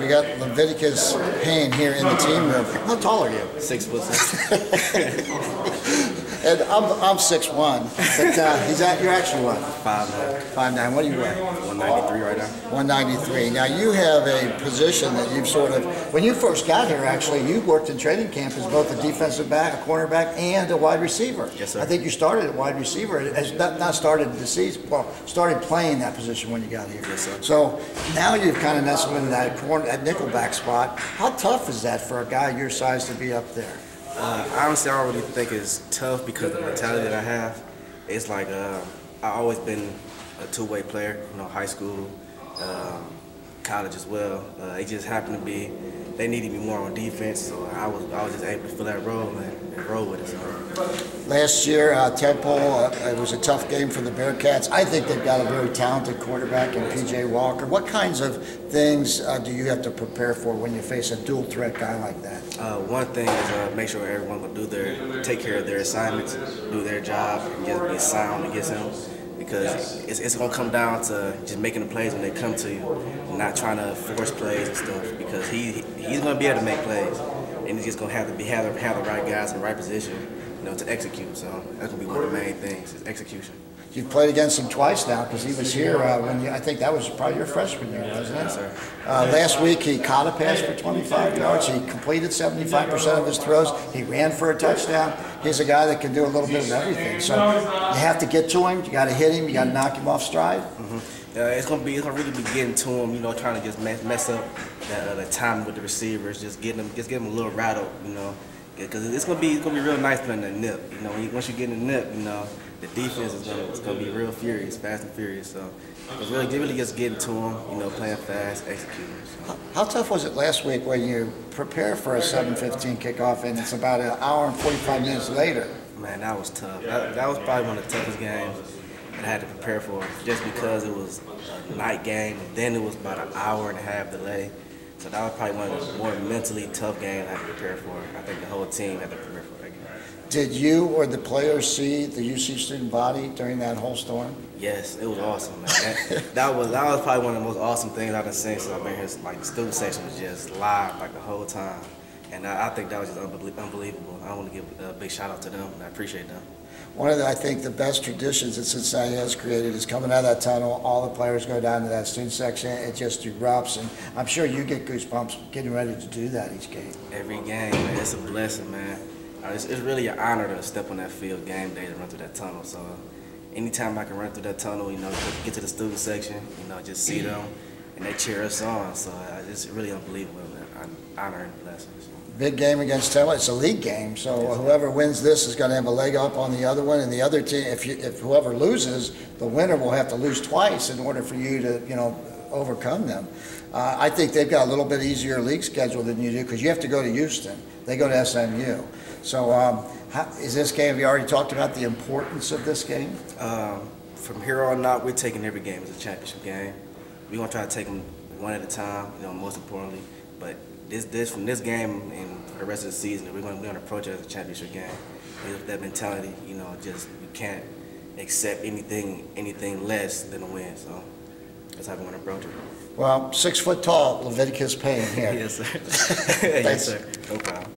We got Leviticus Payne here in the team room. How tall are you? Six foot six. And I'm, I'm 6'1", but uh, he's at, you're actually what? Five nine. what do you weigh? One ninety three right now. 193. Now you have a position that you've sort of, when you first got here, actually, you worked in training camp as both a defensive back, a cornerback, and a wide receiver. Yes, sir. I think you started at wide receiver, as not, not started the season, well, started playing that position when you got here. Yes, sir. So now you've kind of nestled into that corner, that nickelback spot. How tough is that for a guy your size to be up there? Uh, honestly, I don't really think it's tough because the mentality that I have, it's like uh, I always been a two-way player. You know, high school, um, college as well. Uh, it just happened to be they needed me more on defense, so I was I was just able to fill that role and, and roll with it. So. Last year, uh, Temple, uh, it was a tough game for the Bearcats. I think they've got a very talented quarterback in PJ Walker. What kinds of things uh, do you have to prepare for when you face a dual threat guy like that? Uh, one thing is uh, make sure everyone will do their, take care of their assignments, do their job, and just be sound against him. Because it's, it's gonna come down to just making the plays when they come to you, not trying to force plays and stuff. Because he he's gonna be able to make plays, and he's just gonna have to be have the, have the right guys in the right position, you know, to execute. So that's gonna be one of the main things is execution. You've played against him twice now because he was here uh, when you, I think that was probably your freshman year, wasn't it? Sir. Uh, last week he caught a pass for 25 yards. He completed 75% of his throws. He ran for a touchdown. He's a guy that can do a little bit of everything. So you have to get to him. You got to hit him. You got to knock him off stride. Uh, it's gonna be it's gonna really be getting to him, you know, trying to just mess, mess up the, uh, the time with the receivers, just getting them, just getting them a little rattled, you know, because it's gonna be it's gonna be real nice playing the nip, you know. Once you get in the nip, you know, the defense is gonna it's gonna be real furious, fast and furious. So it's really really just getting to them, you know, playing fast, executing. So. How tough was it last week when you prepare for a 7:15 kickoff and it's about an hour and 45 minutes later? Man, that was tough. That, that was probably one of the toughest games that I had to prepare for, just because it was a night game, and then it was about an hour and a half delay. So that was probably one of the more mentally tough games I had to prepare for. I think the whole team had to prepare for. Did you or the players see the UC student body during that whole storm? Yes, it was awesome, man. That, that was that was probably one of the most awesome things I've seen since I've been here. Like the student section was just live like the whole time, and I, I think that was just unbelie- unbelievable. I want to give a big shout out to them, and I appreciate them. One of the, I think, the best traditions that Cincinnati has created is coming out of that tunnel, all the players go down to that student section, it just erupts, and I'm sure you get goosebumps getting ready to do that each game. Every game, man, it's a blessing, man. Uh, It's, it's really an honor to step on that field game day to run through that tunnel. So anytime I can run through that tunnel, you know, get to the student section, you know, just see them and they cheer us on. So it's really unbelievable, man. An honor and blessing. So. Big game against Temple, it's a league game, so whoever wins this is gonna have a leg up on the other one, and the other team, if you, if whoever loses, the winner will have to lose twice in order for you to, you know, overcome them. Uh, I think they've got a little bit easier league schedule than you do, because you have to go to Houston, they go to SMU. So, um, how, is this game, have you already talked about the importance of this game? Um, from here on out, we're taking every game as a championship game. We're gonna try to take them one at a time. You know, most importantly. But this, this from this game and for the rest of the season, we're gonna we're gonna approach it as a championship game. With that mentality, you know, just you can't accept anything anything less than a win. So how we want to approach it. Well, six foot tall, Leviticus Payne here. Yes, sir. yes, sir. No problem.